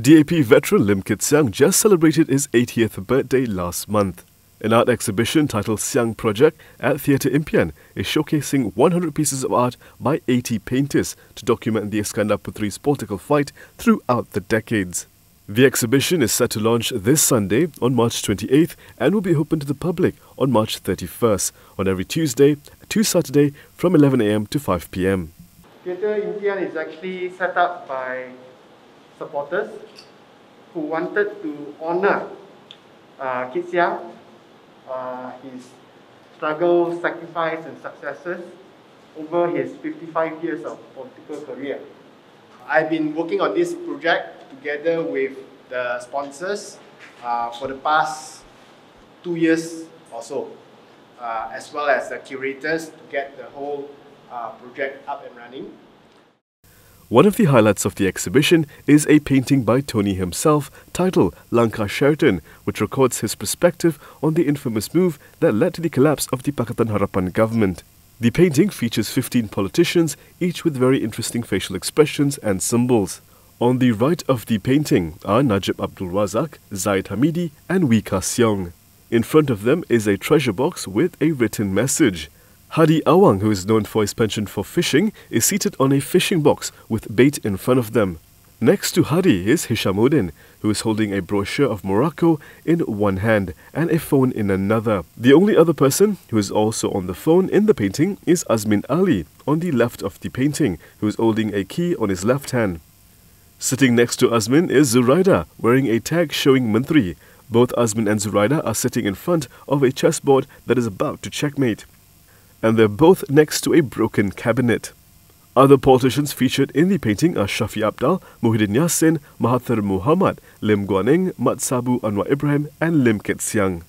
DAP veteran Lim Kit Siang just celebrated his 80th birthday last month. An art exhibition titled Siang Project at Theatre Impian is showcasing 100 pieces of art by 80 painters to document the Iskandar Puteri's political fight throughout the decades. The exhibition is set to launch this Sunday on March 28th and will be open to the public on March 31st on every Tuesday to Saturday from 11am to 5pm. Theatre Impian is actually set up by supporters who wanted to honor uh, Kit uh, his struggle, sacrifice, and successes over his 55 years of political career. I've been working on this project together with the sponsors uh, for the past two years or so, uh, as well as the curators to get the whole uh, project up and running. One of the highlights of the exhibition is a painting by Tony himself titled Langkah Sheraton, which records his perspective on the infamous move that led to the collapse of the Pakatan Harapan government. The painting features 15 politicians, each with very interesting facial expressions and symbols. On the right of the painting are Najib Abdul Razak, Zahid Hamidi, and Wee Ka Siong. In front of them is a treasure box with a written message. Hadi Awang, who is known for his penchant for fishing, is seated on a fishing box with bait in front of them. Next to Hadi is Hishammuddin, who is holding a brochure of Morocco in one hand and a phone in another. The only other person who is also on the phone in the painting is Azmin Ali, on the left of the painting, who is holding a key on his left hand. Sitting next to Azmin is Zuraida, wearing a tag showing Menteri. Both Azmin and Zuraida are sitting in front of a chessboard that is about to checkmate and they're both next to a broken cabinet. Other politicians featured in the painting are Shafie Apdal, Muhyiddin Yassin, Mahathir Mohamad, Lim Guan Eng, Mat Sabu Anwar Ibrahim, and Lim Kit Siang.